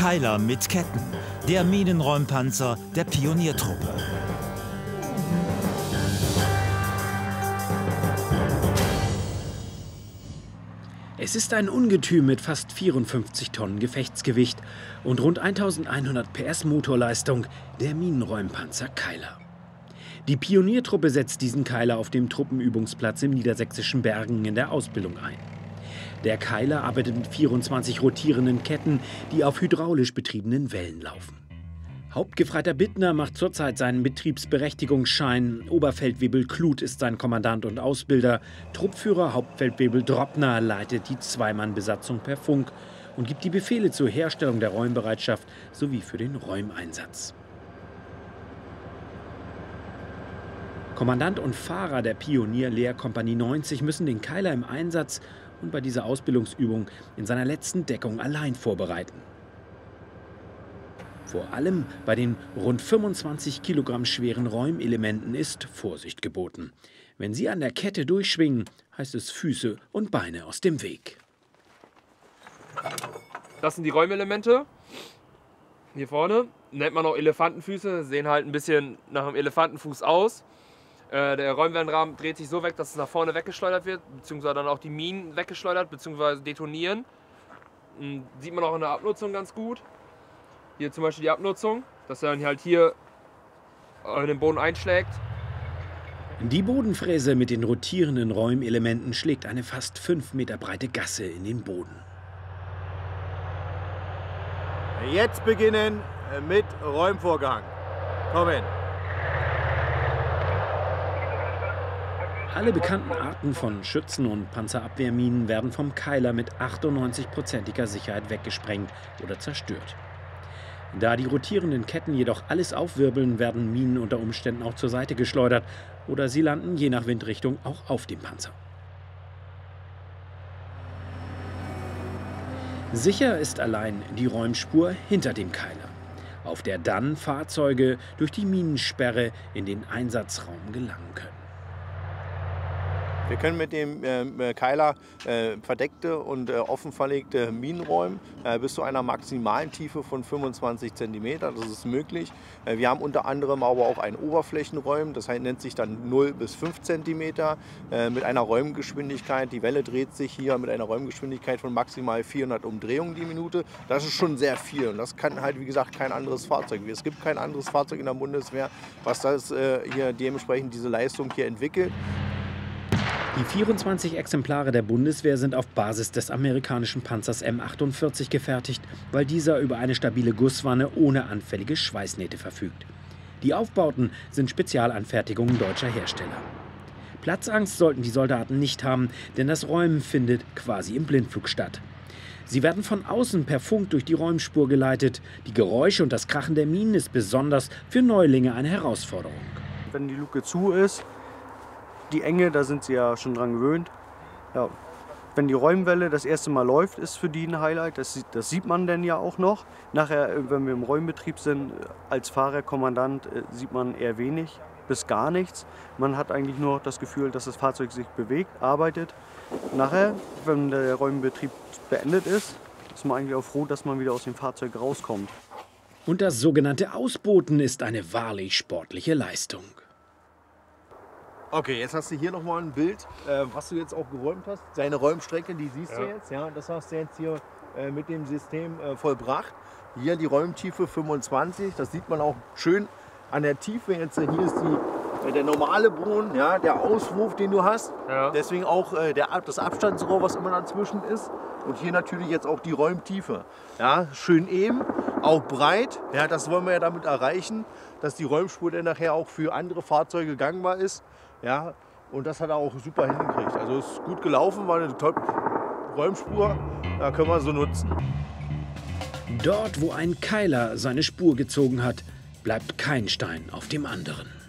Keiler mit Ketten, der Minenräumpanzer der Pioniertruppe. Es ist ein Ungetüm mit fast 54 Tonnen Gefechtsgewicht und rund 1100 PS Motorleistung, der Minenräumpanzer Keiler. Die Pioniertruppe setzt diesen Keiler auf dem Truppenübungsplatz im niedersächsischen Bergen in der Ausbildung ein. Der Keiler arbeitet mit 24 rotierenden Ketten, die auf hydraulisch betriebenen Wellen laufen. Hauptgefreiter Bittner macht zurzeit seinen Betriebsberechtigungsschein. Oberfeldwebel Kluth ist sein Kommandant und Ausbilder. Truppführer Hauptfeldwebel Droppner leitet die Zweimannbesatzung per Funk und gibt die Befehle zur Herstellung der Räumbereitschaft sowie für den Räumeinsatz. Kommandant und Fahrer der Pionier-Lehrkompanie 90 müssen den Keiler im Einsatz und bei dieser Ausbildungsübung in seiner letzten Deckung allein vorbereiten. Vor allem bei den rund 25 Kilogramm schweren Räumelementen ist Vorsicht geboten. Wenn sie an der Kette durchschwingen, heißt es Füße und Beine aus dem Weg. Das sind die Räumelemente. Hier vorne nennt man auch Elefantenfüße, sehen halt ein bisschen nach einem Elefantenfuß aus. Äh, der Räumwellenrahmen dreht sich so weg, dass es nach vorne weggeschleudert wird, beziehungsweise dann auch die Minen weggeschleudert, beziehungsweise detonieren. Hm, sieht man auch in der Abnutzung ganz gut. Hier zum Beispiel die Abnutzung, dass er dann halt hier in den Boden einschlägt. Die Bodenfräse mit den rotierenden Räumelementen schlägt eine fast 5 Meter breite Gasse in den Boden. Jetzt beginnen mit Räumvorgang. Kommen. Alle bekannten Arten von Schützen- und Panzerabwehrminen werden vom Keiler mit 98-prozentiger Sicherheit weggesprengt oder zerstört. Da die rotierenden Ketten jedoch alles aufwirbeln, werden Minen unter Umständen auch zur Seite geschleudert oder sie landen je nach Windrichtung auch auf dem Panzer. Sicher ist allein die Räumspur hinter dem Keiler, auf der dann Fahrzeuge durch die Minensperre in den Einsatzraum gelangen können. Wir können mit dem äh, Keiler äh, verdeckte und äh, offen verlegte Minen räumen äh, bis zu einer maximalen Tiefe von 25 cm. Das ist möglich. Äh, wir haben unter anderem aber auch ein Oberflächenräumen, das heißt, nennt sich dann 0 bis 5 cm äh, mit einer Räumgeschwindigkeit. Die Welle dreht sich hier mit einer Räumgeschwindigkeit von maximal 400 Umdrehungen die Minute. Das ist schon sehr viel und das kann halt wie gesagt kein anderes Fahrzeug. Es gibt kein anderes Fahrzeug in der Bundeswehr, was das hier dementsprechend diese Leistung hier entwickelt. Die 24 Exemplare der Bundeswehr sind auf Basis des amerikanischen Panzers M48 gefertigt, weil dieser über eine stabile Gusswanne ohne anfällige Schweißnähte verfügt. Die Aufbauten sind Spezialanfertigungen deutscher Hersteller. Platzangst sollten die Soldaten nicht haben, denn das Räumen findet quasi im Blindflug statt. Sie werden von außen per Funk durch die Räumspur geleitet. Die Geräusche und das Krachen der Minen ist besonders für Neulinge eine Herausforderung. Wenn die Luke zu ist, die Enge, da sind sie ja schon dran gewöhnt. Ja, wenn die Räumwelle das erste Mal läuft, ist für die ein Highlight. Das, das sieht man dann ja auch noch. Nachher, äh, wenn wir im Räumbetrieb sind, äh, als Fahrerkommandant äh, sieht man eher wenig bis gar nichts. Man hat eigentlich nur das Gefühl, dass das Fahrzeug sich bewegt, arbeitet. Nachher, wenn der Räumbetrieb beendet ist, ist man eigentlich auch froh, dass man wieder aus dem Fahrzeug rauskommt. Und das sogenannte Ausboten ist eine wahrlich sportliche Leistung. Okay, jetzt hast du hier nochmal ein Bild, äh, was du jetzt auch geräumt hast. Seine Räumstrecke, die siehst Ja. du jetzt. Ja, das hast du jetzt hier äh, mit dem System äh, vollbracht. Hier die Räumtiefe 25, das sieht man auch schön an der Tiefe. Jetzt hier ist die, äh, der normale Boden, ja, der Auswurf, den du hast. Ja. Deswegen auch äh, der, das Abstandsrohr, was immer dazwischen ist. Und hier natürlich jetzt auch die Räumtiefe. Ja, schön eben, auch breit. Ja, das wollen wir ja damit erreichen, dass die Räumspur dann nachher auch für andere Fahrzeuge gangbar ist. Ja, und das hat er auch super hingekriegt. Also ist gut gelaufen, war eine top Räumspur. Da können wir so nutzen. Dort, wo ein Keiler seine Spur gezogen hat, bleibt kein Stein auf dem anderen.